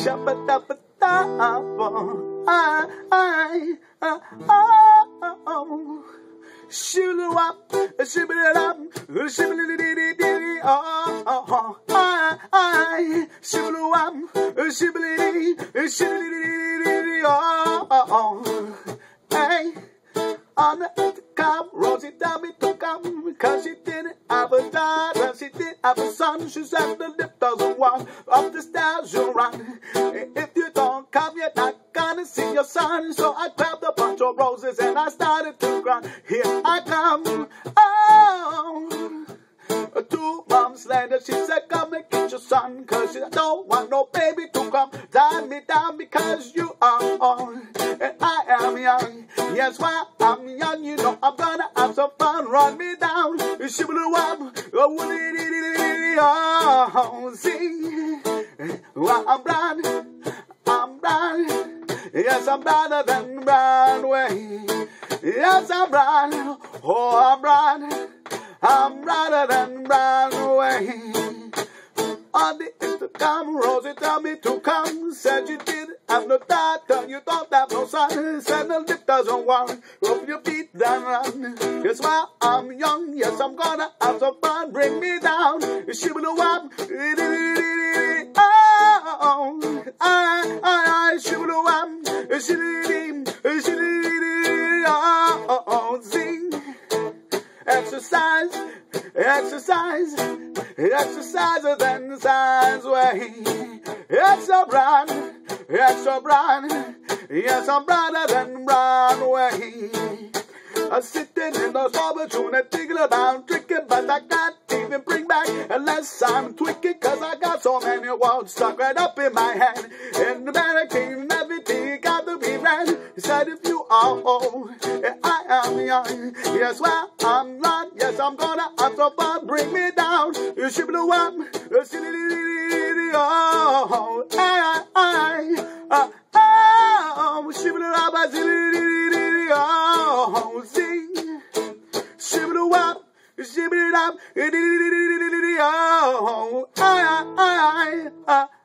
Shabba dabba dabba. I, I, uh, oh. Shibble up, shibble up, shibble dee dee oh, oh, oh, I, I, shibble up, shibble dee, shibble dee oh, oh, oh, on the come, Rosie me to come, because she didn't have a daughter, she didn't have a son, she said the lip doesn't walk up the stairs you run, if you don't come, you're not gonna see your son, so I grabbed a bunch of roses and I started to cry, here I come, oh, two months later she said, come and get your son, cause she don't want no baby to come. Tie me down because you are am Yes, while I'm young, you know I'm gonna have some fun. Run me down, shibboloo up, oh, see, well, I'm blind, I'm blind. Yes, I'm brighter than Broadway. Yes, I'm blind, oh, I'm blind. I'm brighter than Broadway. On the intercom, Rosie tell me to come. Said you didn't have no daughter, you don't have no son. Said the lip doesn't want, rub your feet and run. Yes, while I'm young, yes, I'm gonna have some fun. Bring me down, shibboloo wop. Oh, I, I, I, shibboloo wop. Shibboloo, shibboloo, oh, oh, oh sing. Oh, exercise, exercise, exercise then size way. It's a brand, it's a brand, yes, I'm brighter than Broadway. I'm sitting in the opportunity thinking about drinking, but I can't even bring back unless I'm tweaking, cause I got so many words stuck right up in my head. And the mannequin, everything got to be red. He said, if you are old, and I am young, yes, well, I'm not, yes, I'm gonna have some fun, bring me down. You should be the be the oh, I, I, I, oh.